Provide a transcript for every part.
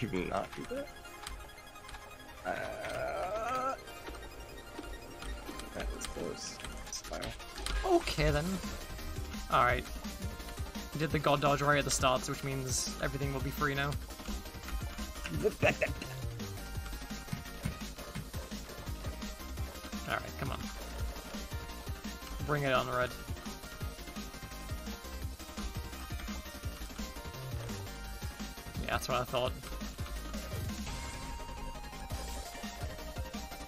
Did you not do that? Uh, that was close. Smile. Okay then. Alright. Did the god dodge right at the start, which means everything will be free now. Alright, come on. Bring it on, Red. Yeah, that's what I thought.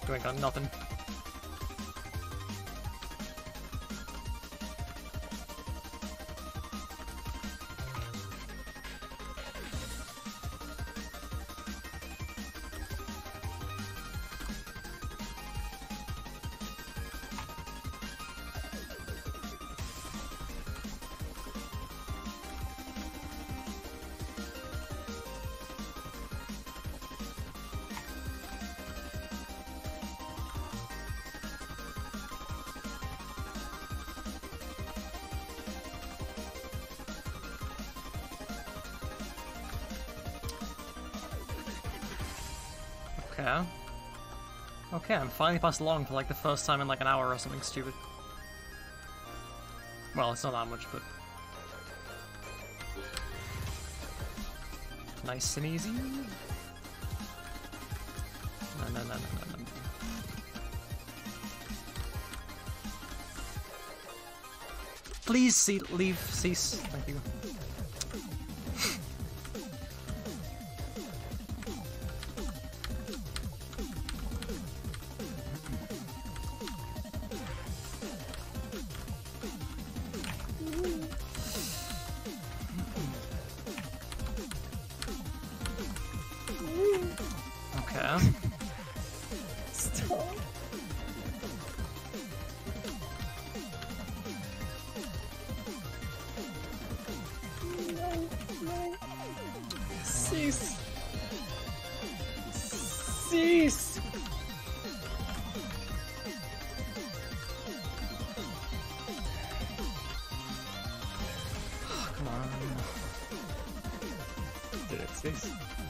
You ain't got nothing. Okay. Okay, I'm finally passed along for like the first time in like an hour or something stupid. Well, it's not that much, but... Nice and easy. No, no, no, no, no, no. Please see, leave, cease. Thank you. Okay. Stop. Cease. Cease. Come on. Did it cease?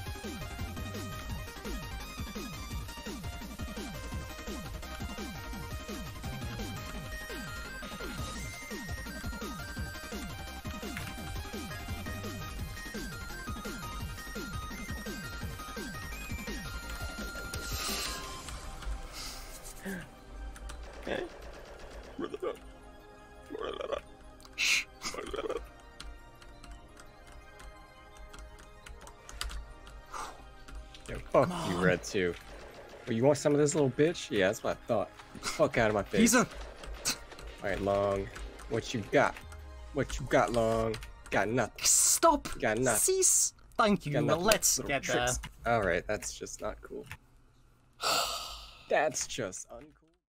Shh. Yo, fuck you, Red, too. Oh, you want some of this little bitch? Yeah, that's what I thought. Fuck out of my face. He's a. Alright, Long. What you got? What you got, Long? Got nothing. Stop! Got nothing. Cease! Thank you. Got Well, let's Little get there. Alright, that's just not cool. That's just uncool.